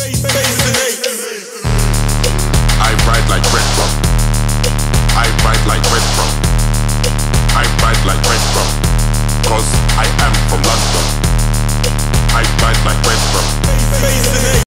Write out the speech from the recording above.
face, face, face.